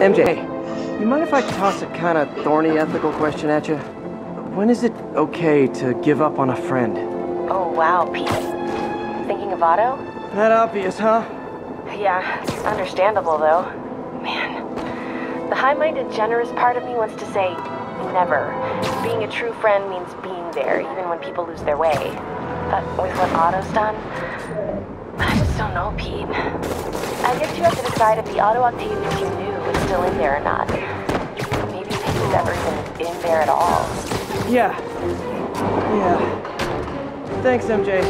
MJ, hey, you mind if I toss a kind of thorny ethical question at you? When is it okay to give up on a friend? Oh, wow, Pete. Thinking of Otto? That obvious, huh? Yeah, understandable though. Man, the high-minded, generous part of me wants to say never. Being a true friend means being there, even when people lose their way. But with what Otto's done, I just don't know, Pete. I guess you have to decide if the Otto Octavius you knew was still in there or not. Maybe if he was ever even in there at all. Yeah. Yeah. Thanks, MJ.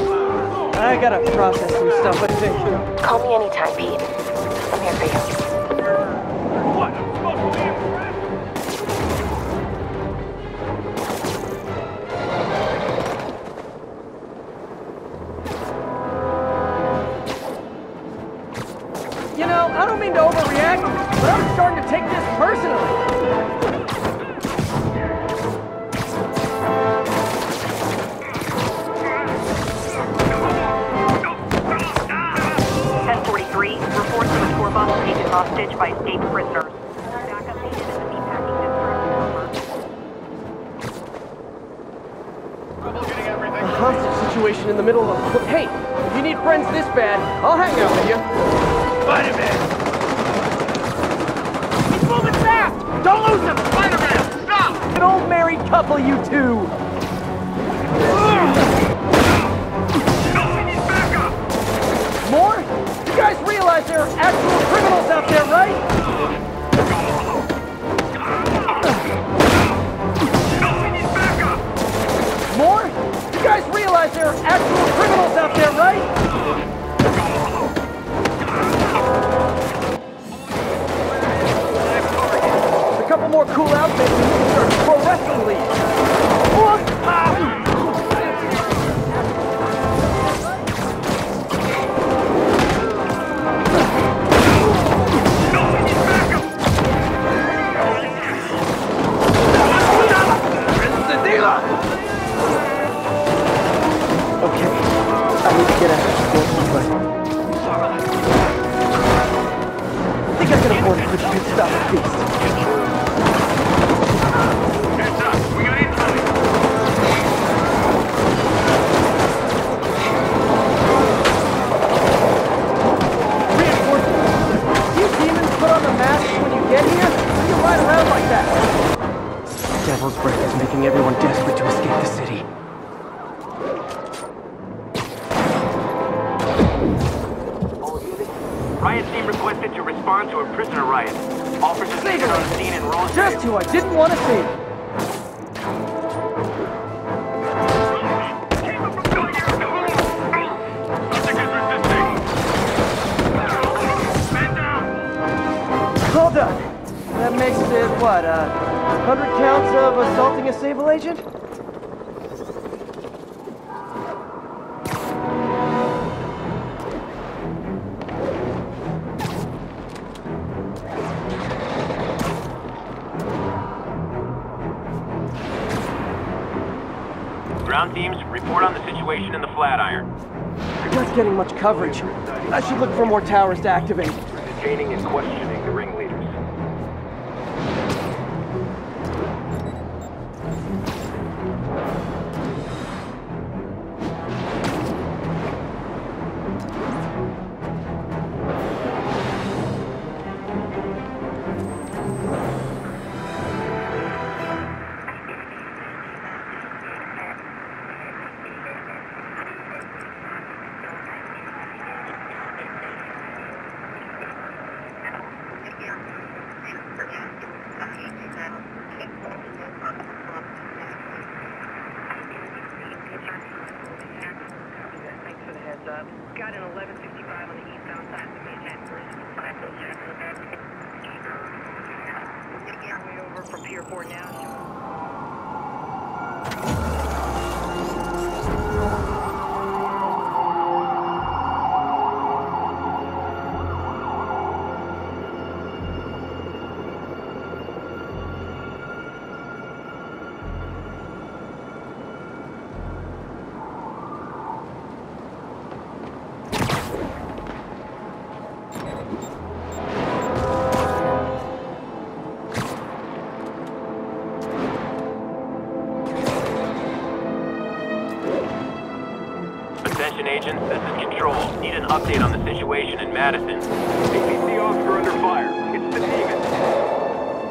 I gotta process some stuff, I think. Call me anytime, Pete. I'm here for you. I need to get out of this but I think I can afford a stop at least. Heads up, we got! Reinforcements! You demons put on the masks when you get here? How do you ride around like that? Devil's Breath is making everyone desperate to escape the city. Respond to a prisoner riot. Officers needed on scene in Rosedale. Just who I didn't want to see. Nothing is resisting! Man down! All done. That makes it, what, uh, 100 counts of assaulting a Sable agent? Getting much coverage. I should look for more towers to activate. And questioning situation in Madison. APC officer under fire. It's the demons.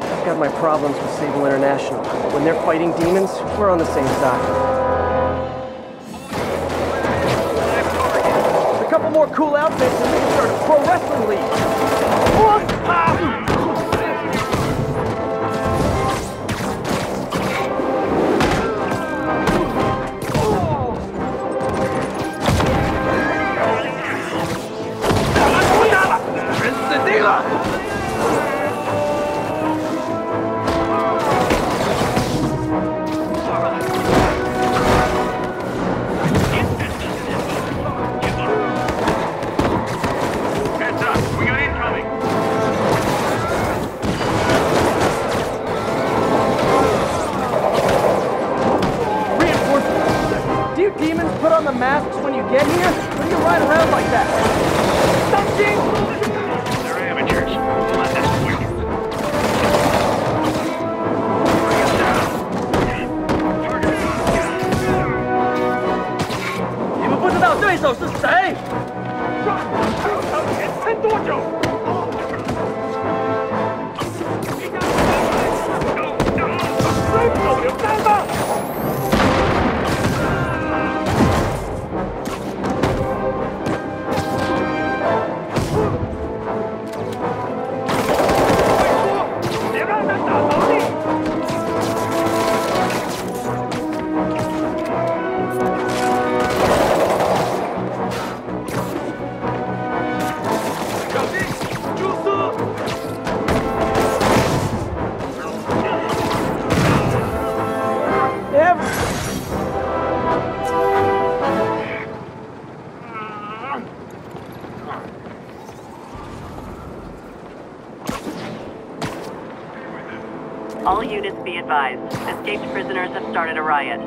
I've got my problems with Sable International. When they're fighting demons, we're on the same side. A couple more cool outfits advised. Escaped prisoners have started a riot.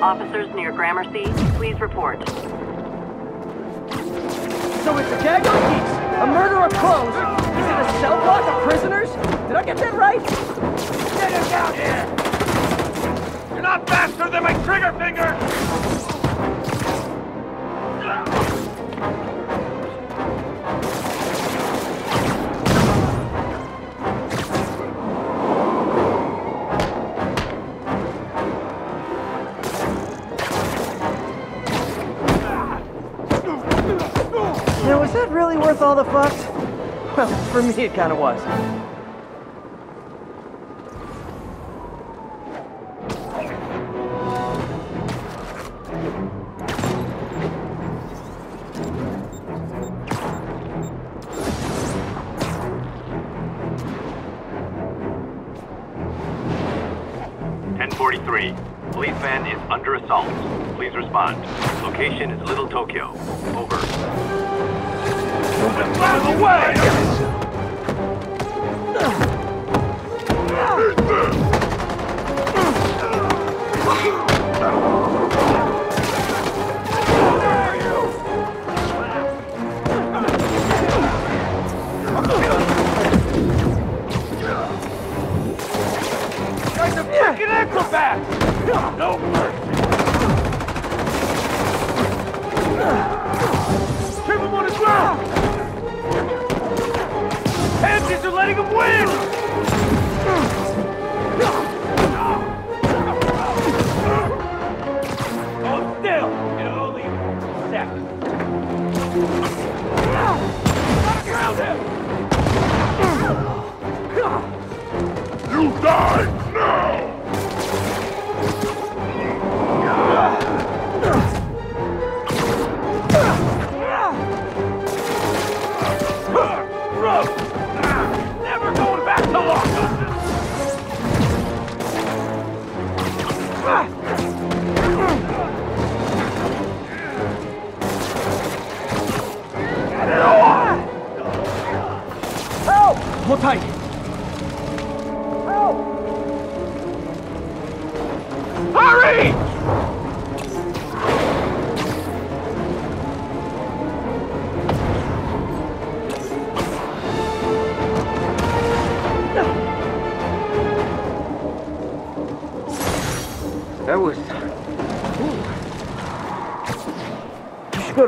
Officers near Gramercy, please report. So it's a Jago Geese, a murder of clones. Is it a cell block of prisoners? Did I get that right? Get him down here! You're not faster than my trigger finger! For me it kinda was.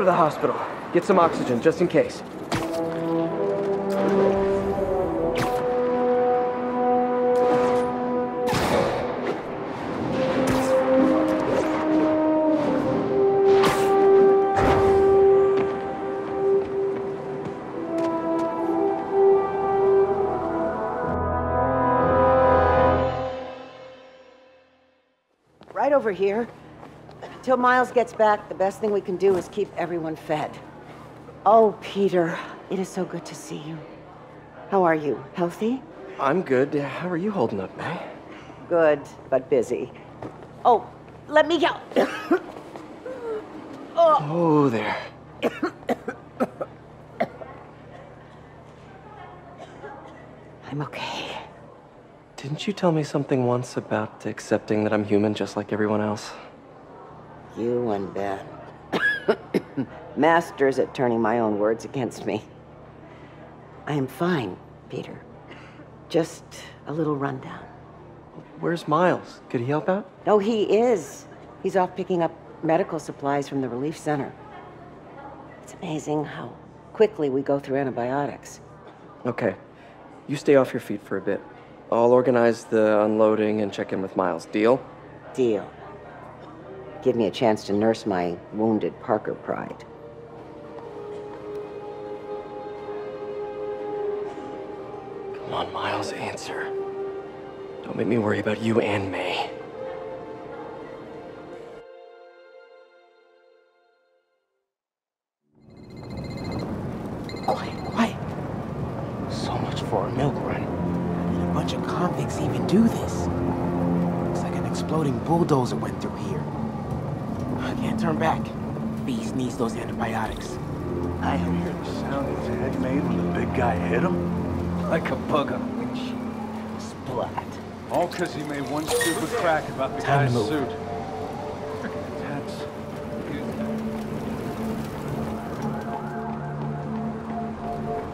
To the hospital. Get some oxygen, just in case. Right over here. Till Miles gets back, the best thing we can do is keep everyone fed. Oh, Peter, it is so good to see you. How are you? Healthy? I'm good. How are you holding up, May? Good, but busy. Oh, let me go. Oh. oh, there. I'm okay. Didn't you tell me something once about accepting that I'm human just like everyone else? You and Ben. Uh, masters at turning my own words against me. I am fine, Peter. Just a little rundown. Where's Miles? Could he help out? No, he is. He's off picking up medical supplies from the relief center. It's amazing how quickly we go through antibiotics. Okay. You stay off your feet for a bit. I'll organize the unloading and check in with Miles. Deal? Deal. Give me a chance to nurse my wounded Parker pride. Come on, Miles, answer. Don't make me worry about you and May. Quiet, quiet. So much for a milk run. Did a bunch of convicts even do this? Looks like an exploding bulldozer went through here. I can't turn back. Feast needs those antibiotics. I hear the sound his head made when the big guy hit him. Like a bug on a windshield. Splat. All because he made one stupid crack about the Time guy's to move. suit.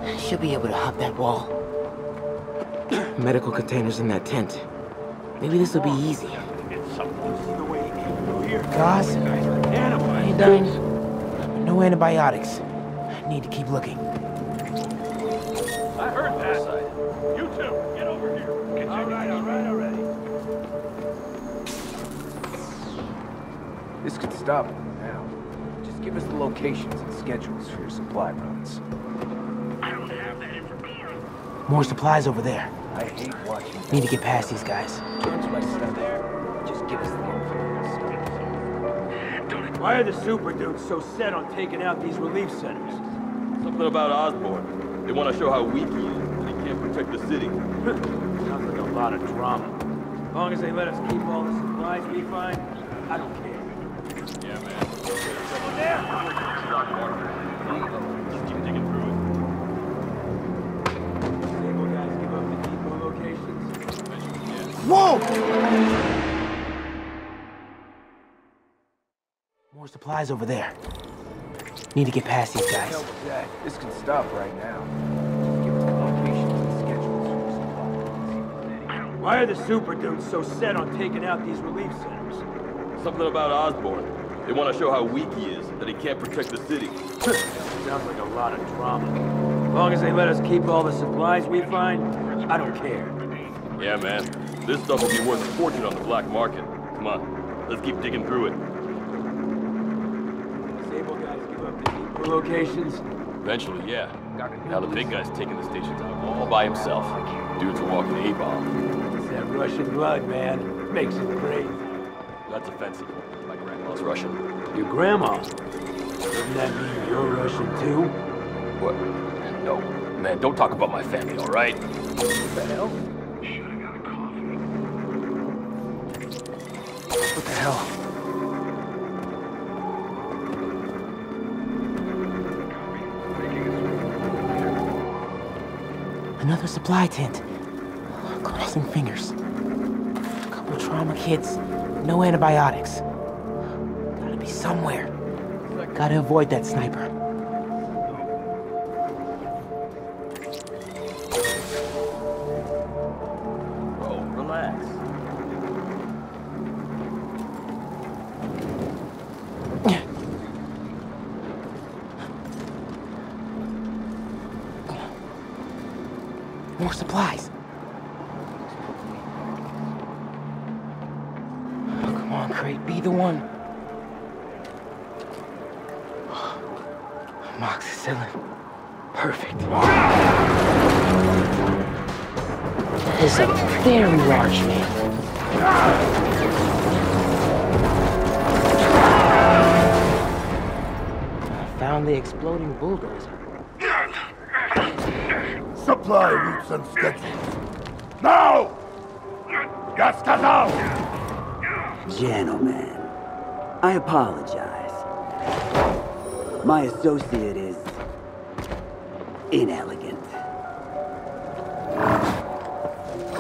That's... She'll be able to hop that wall. Medical containers in that tent. Maybe this will be easy. Guys, Animal. you? No antibiotics. Need to keep looking. I heard that. You two, get over here. All right, all right, already. This could stop now. Just give us the locations and schedules for your supply runs. I don't have that information. More supplies over there. I hate watching Need to get past these guys. Why are the super dudes so set on taking out these relief centers? Something about Osborn. They want to show how weak he is, and he can't protect the city. Sounds like a lot of drama. As long as they let us keep all the supplies we find, I don't care. Yeah, man. Just keep digging through it. Sable guys give up the depot locations. Whoa! Supplies over there. Need to get past these guys. Hell with that. This can stop right now. Just give us the locations and schedules for your supply runs. Why are the super dudes so set on taking out these relief centers? Something about Osborn. They want to show how weak he is, that he can't protect the city. Sounds like a lot of drama. As long as they let us keep all the supplies we find, I don't care. Yeah, man. This stuff will be worth a fortune on the black market. Come on, let's keep digging through it. Sable guys give up the locations. Eventually, yeah. Now the big guy's taking the stations out all by himself. Dude's a walking A-bomb. It's that Russian blood, man. Makes it great. That's offensive. My grandma's Russian. Your grandma. Doesn't that mean you're Russian too? What? No. Man, don't talk about my family, all right? What the hell? What the hell? Another supply tent. Crossing fingers. A couple trauma kids. No antibiotics. Gotta be somewhere. Gotta avoid that sniper. Apologize. My associate is inelegant.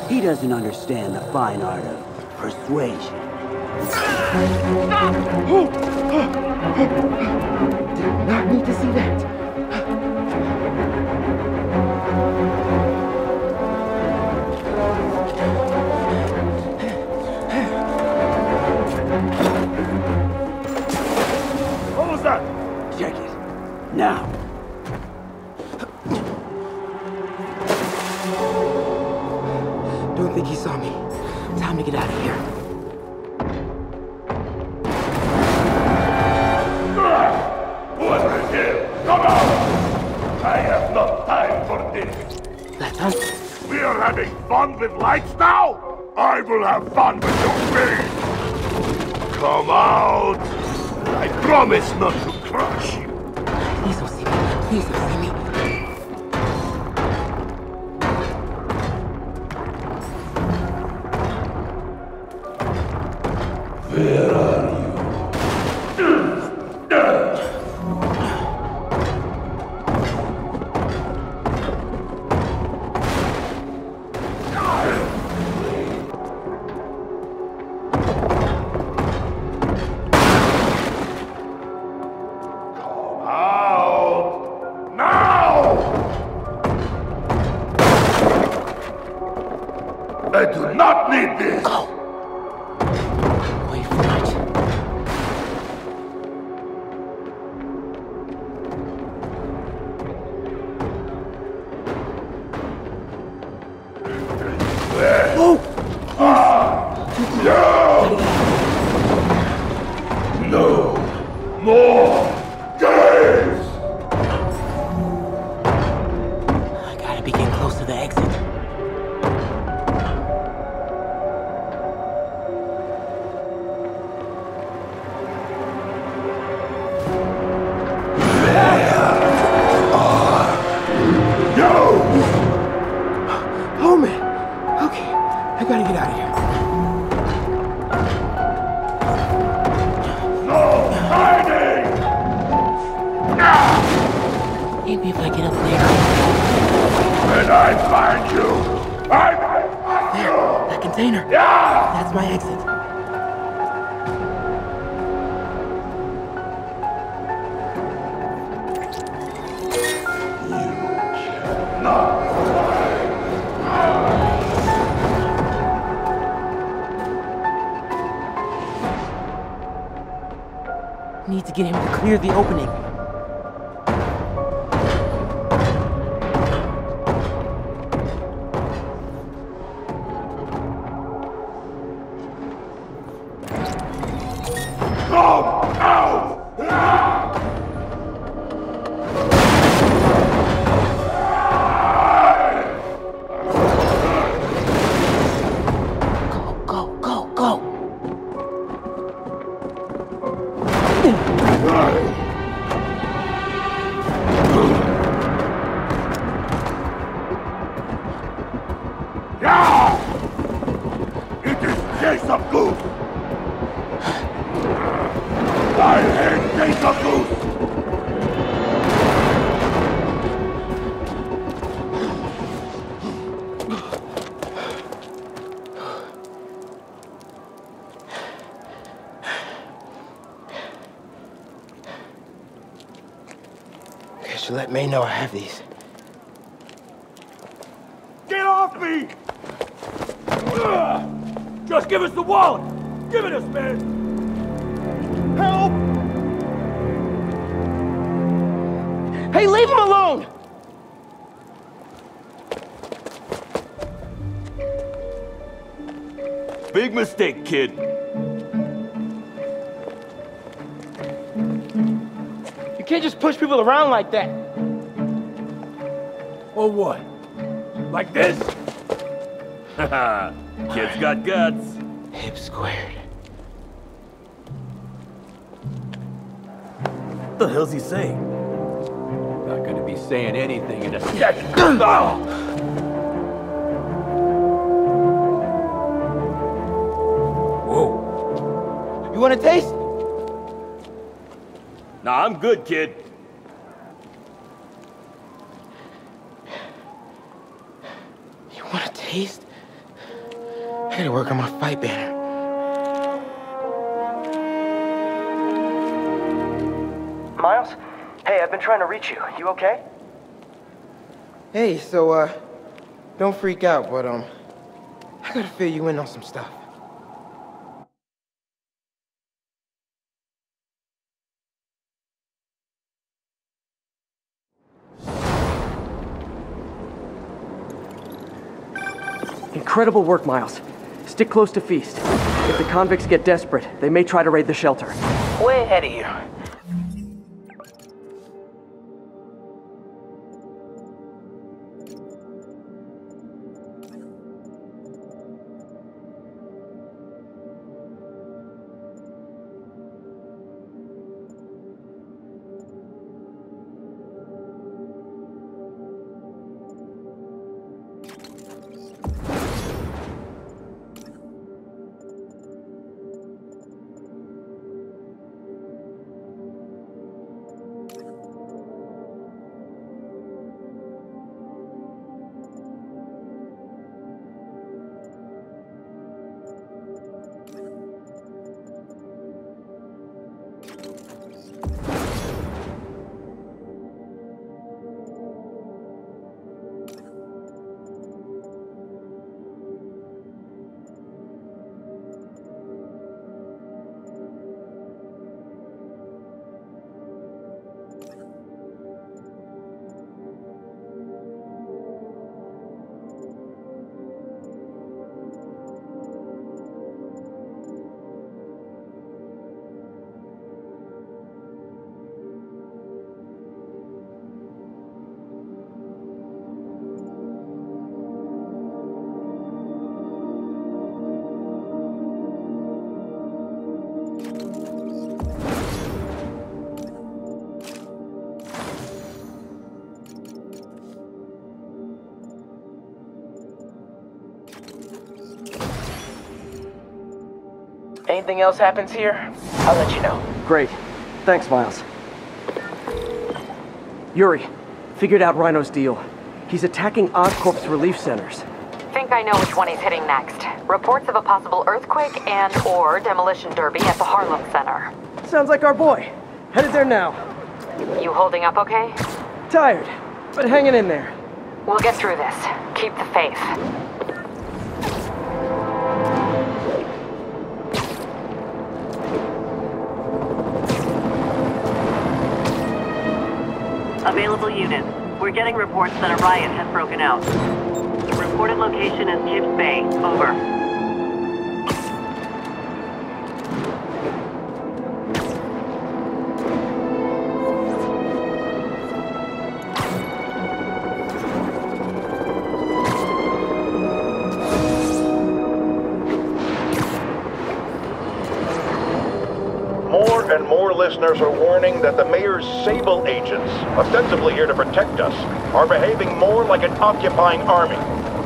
He doesn't understand the fine art of persuasion. Did not need to see that. Think he saw me. Time to get out of here. Whoever is here, come out! I have no time for this. That's us. We are having fun with lights now? I will have fun with your face! Come out! I promise not to crush you. Please don't see me. Please don't is Jason Goose! I hate Jason Goose! Okay, so let May know I have these. Give us the wallet! Give it us, man! Help! Hey, leave him alone! Big mistake, kid. You can't just push people around like that. Or what? Like this? Haha, kid's got guts. Hip squared. What the hell's he saying? Not gonna be saying anything in a second. Oh! Whoa. You want a taste? Nah, I'm good, kid. You want a taste? I gotta work on my Miles? Hey, I've been trying to reach you. You okay? Hey, so, uh, don't freak out, but, um, I gotta fill you in on some stuff. Incredible work, Miles. Stick close to Feast. If the convicts get desperate, they may try to raid the shelter. Way ahead of you. Anything else happens here, I'll let you know. Great. Thanks, Miles. Yuri, figured out Rhino's deal. He's attacking Oscorp's relief centers. Think I know which one he's hitting next. Reports of a possible earthquake and or demolition derby at the Harlem Center. Sounds like our boy. Headed there now. You holding up okay? Tired, but hanging in there. We'll get through this. Keep the faith. We're getting reports that a riot has broken out. The Reported location is Kips Bay. Over. And more listeners are warning that the mayor's Sable agents, ostensibly here to protect us, are behaving more like an occupying army.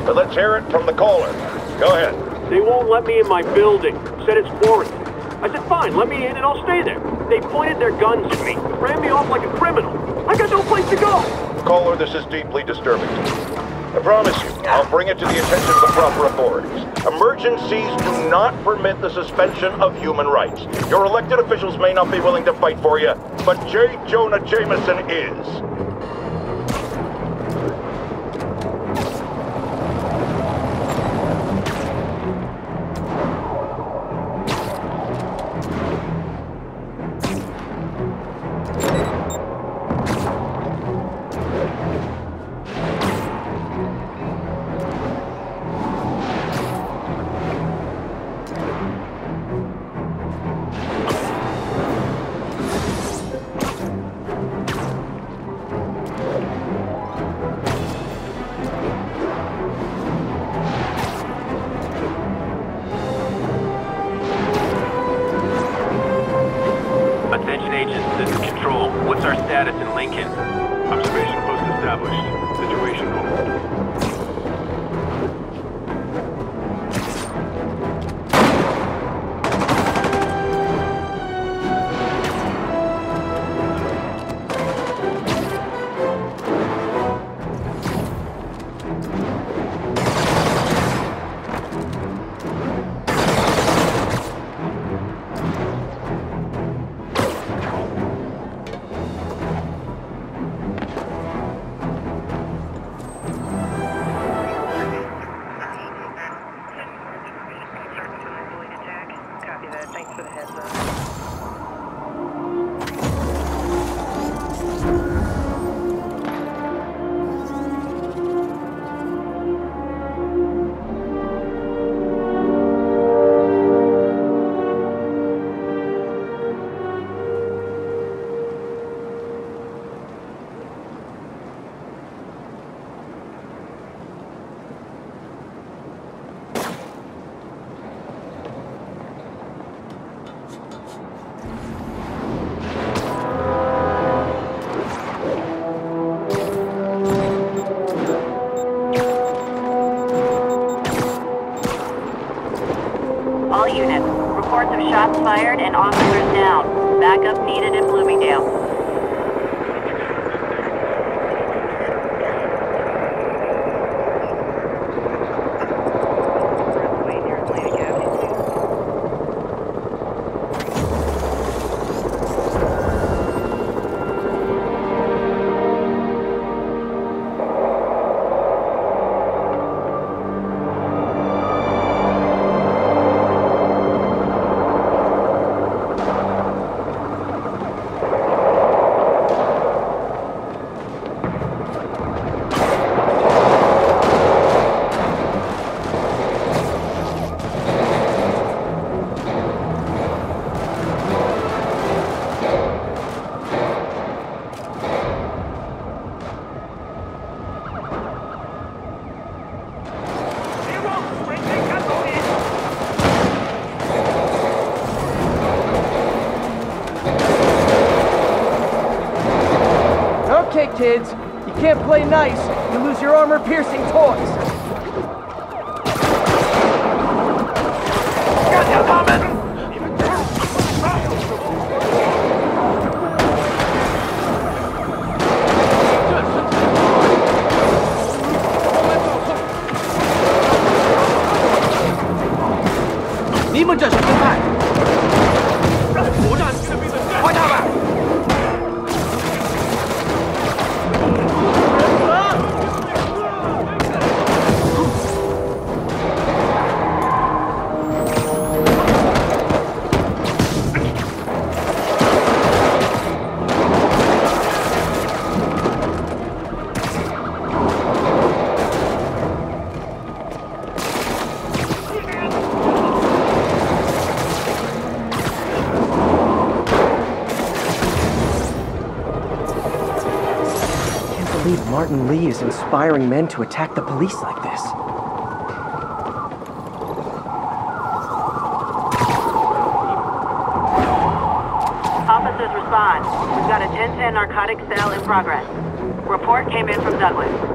But let's hear it from the caller. Go ahead. They won't let me in my building. Said it's quarantined. I said, fine, let me in and I'll stay there. They pointed their guns at me, ran me off like a criminal. I got no place to go. Caller, this is deeply disturbing. I promise you, I'll bring it to the attention of the proper authorities. Emergencies do not permit the suspension of human rights. Your elected officials may not be willing to fight for you, but J. Jonah Jameson is. Kids, you can't play nice. You lose your armor-piercing toys. Martin Li is inspiring men to attack the police like this. Officers respond. We've got a 1010 narcotic sale in progress. Report came in from Douglas.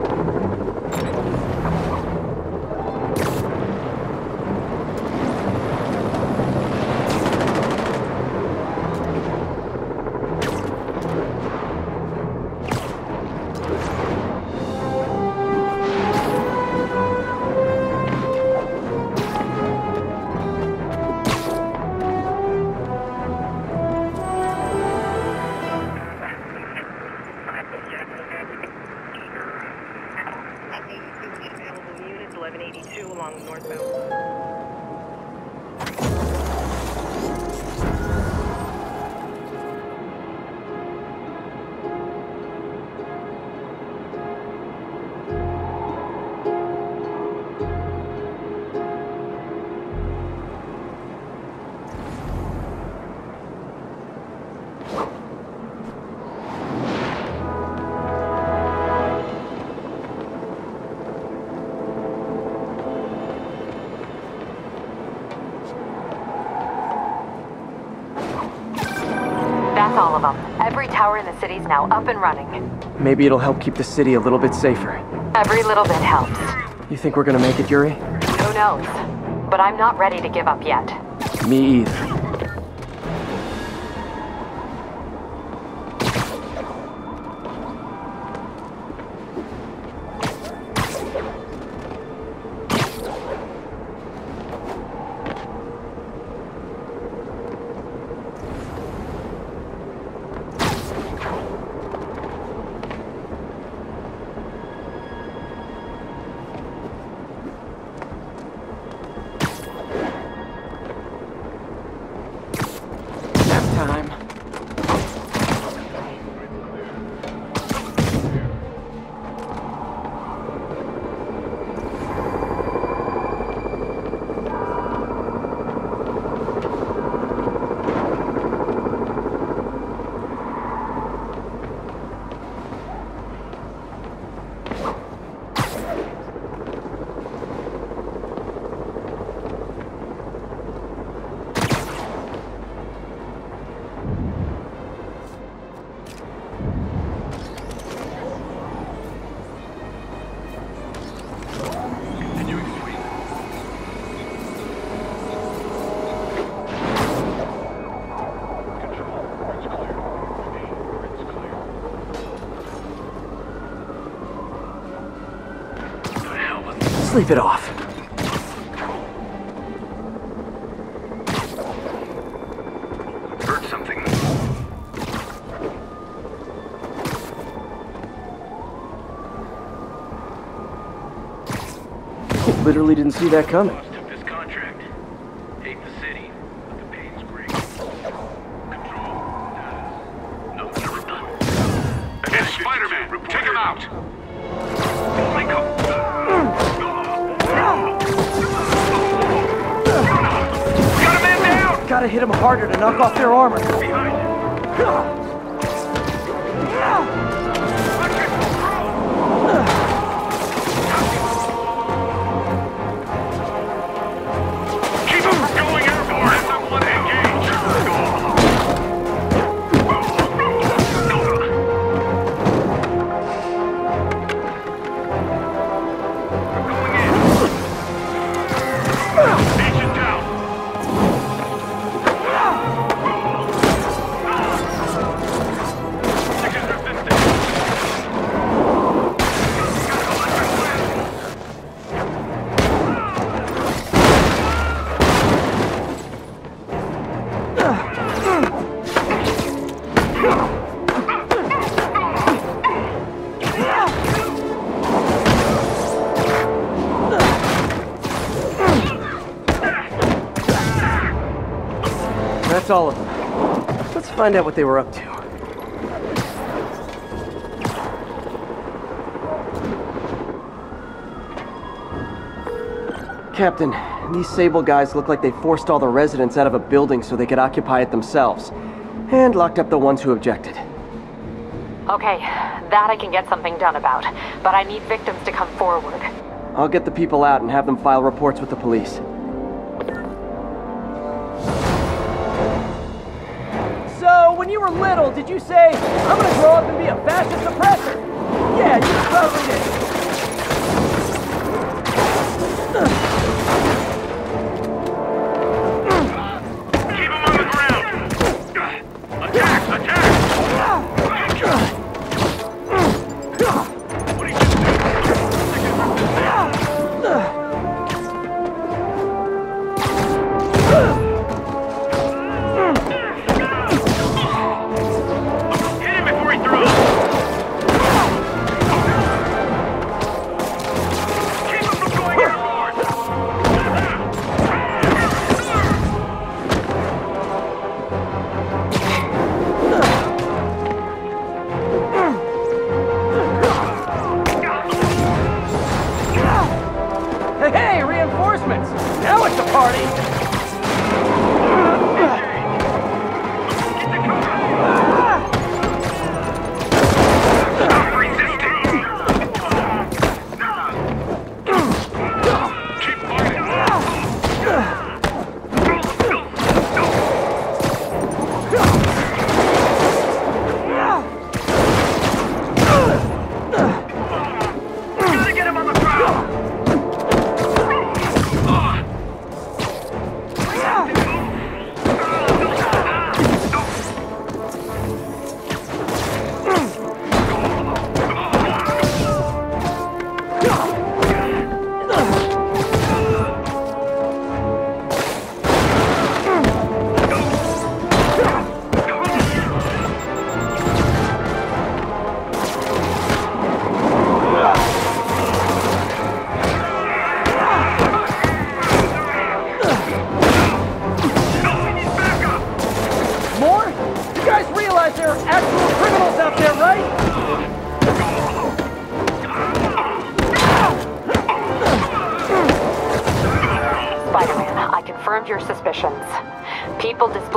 All of them. Every tower in the city's now up and running. Maybe it'll help keep the city a little bit safer. Every little bit helps. You think we're gonna make it, Yuri? Who knows? But I'm not ready to give up yet. Me either. Sleep it off. Heard something. Literally didn't see that coming. Find out what they were up to. Captain, these Sable guys look like they forced all the residents out of a building so they could occupy it themselves. And locked up the ones who objected. Okay, that I can get something done about, but I need victims to come forward. I'll get the people out and have them file reports with the police. Were little, did you say, I'm gonna grow up and be a fascist oppressor? Yeah, you probably did.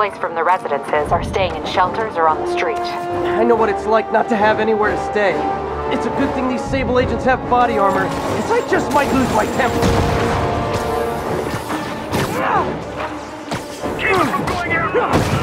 Displaced from the residences are staying in shelters or on the street. I know what it's like not to have anywhere to stay. It's a good thing these Sable agents have body armor, because I just might lose my temper. Keep him from going airborne!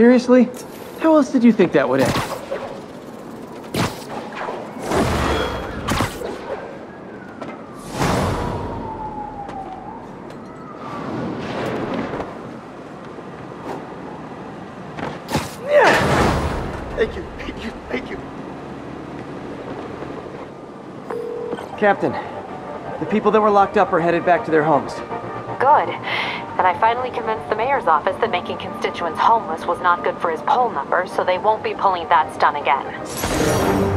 Seriously? How else did you think that would end? Thank you, thank you, thank you. Captain, the people that were locked up are headed back to their homes. Good. And I finally convinced the mayor's office that making constituents homeless was not good for his poll numbers, so they won't be pulling that stunt again.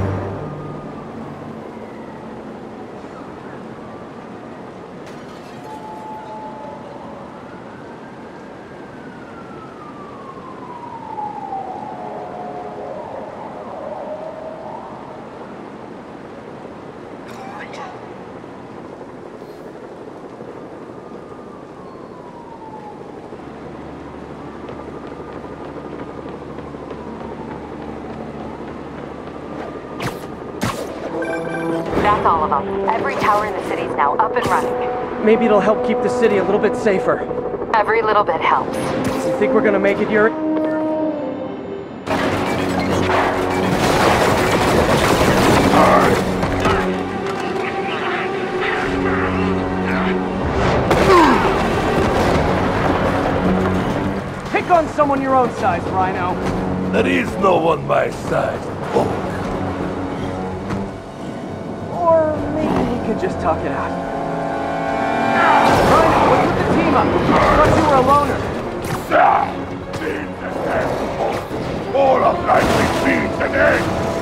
That's all of them. Every tower in the city's now up and running. Maybe it'll help keep the city a little bit safer. Every little bit helps. You think we're gonna make it, Yuri? Pick on someone your own size, Rhino. There is no one my size. Oh, Or maybe we could just talk it out. Team up? Thought you were a loner. beans and eggs. All of life is beans and eggs.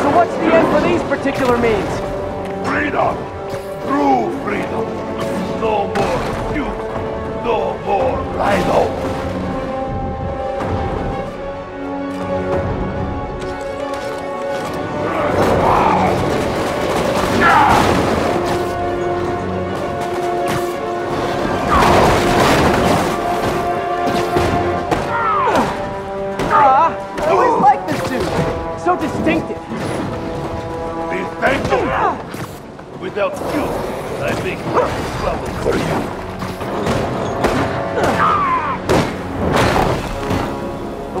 So what's the end for these particular means? Freedom! True freedom! No more you! No more Rhino! Without you, I make trouble for you.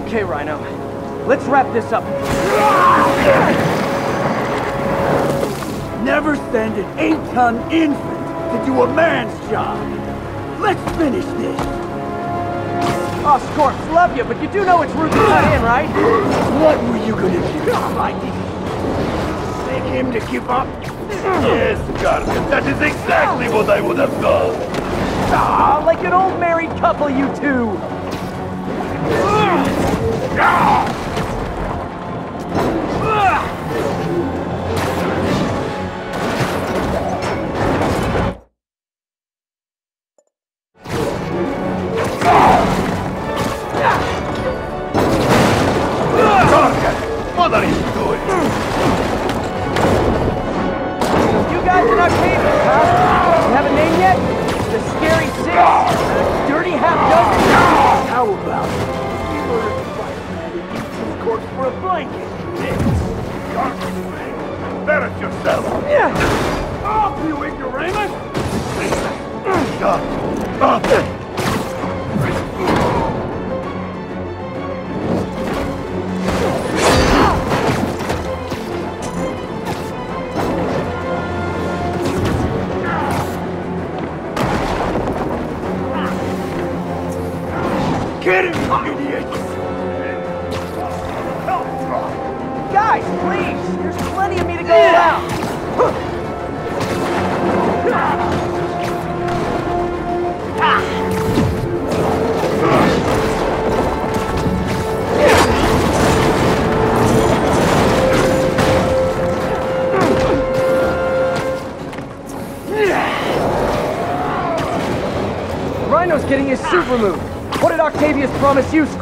Okay, Rhino. Let's wrap this up. Never send an eight-ton infant to do a man's job. Let's finish this. Oh, Scorps, love you, but you do know it's rude to cut in, right? What were you gonna do? I didn't beg him to give up. Yes, Gargan, that is exactly what I would have done. Ah, like an old married couple, you two.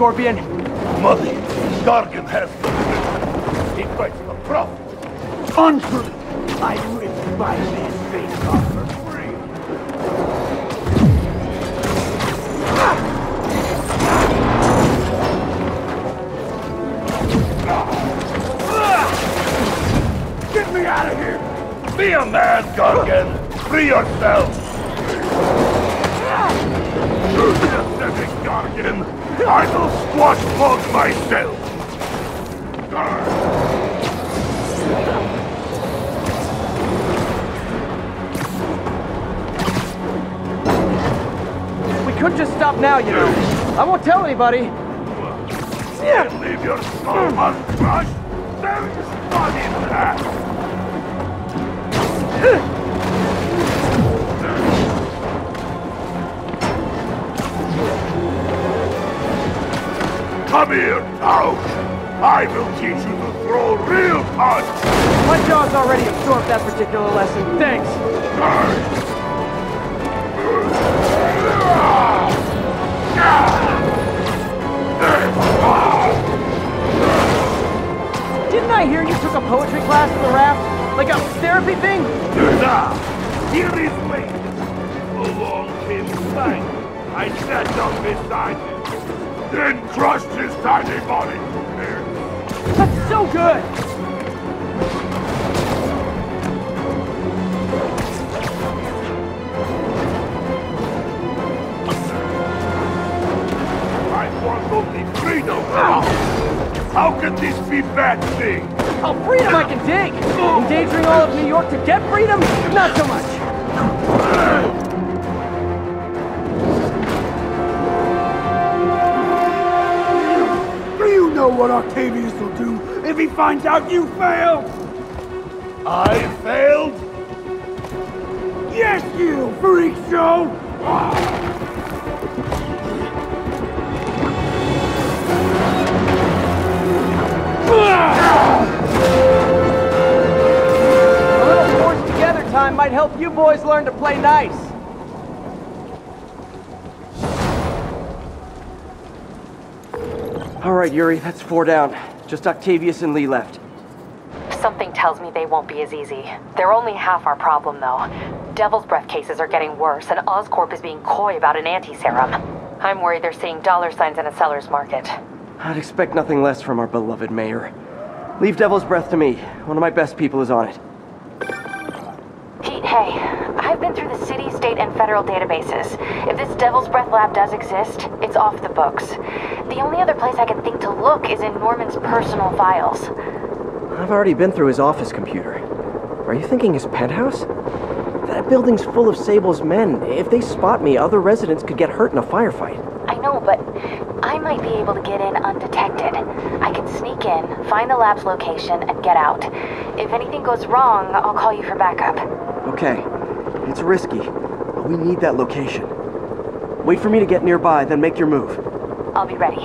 Scorpion? Gargan! I will squash both myself! We could just stop now, you know. I won't tell anybody. Yeah. Leave your skull uncrushed! There is blood in that! Come here, Ouch! I will teach you to throw real punch! My jaw's already absorbed that particular lesson. Thanks. Didn't I hear you took a poetry class in the raft? Like a therapy thing? Now, here is wait. Along came Spank. I sat down beside him, then crushed his tiny body. That's so good! I want only freedom. How can this be bad thing? Oh, freedom I can dig! Endangering all of New York to get freedom? Not so much! What Octavius will do if he finds out you failed? I failed? Yes, you, freak show! A little forced together time might help you boys learn to play nice. All right, Yuri, that's four down. Just Octavius and Li left. Something tells me they won't be as easy. They're only half our problem, though. Devil's Breath cases are getting worse, and Oscorp is being coy about an anti-serum. I'm worried they're seeing dollar signs in a seller's market. I'd expect nothing less from our beloved mayor. Leave Devil's Breath to me. One of my best people is on it. Hey, I've been through the city, state, and federal databases. If this Devil's Breath lab does exist, it's off the books. The only other place I can think to look is in Norman's personal files. I've already been through his office computer. Are you thinking his penthouse? That building's full of Sable's men. If they spot me, other residents could get hurt in a firefight. I know, but might be able to get in undetected. I can sneak in, find the lab's location, and get out. If anything goes wrong, I'll call you for backup. Okay. It's risky, but we need that location. Wait for me to get nearby, then make your move. I'll be ready.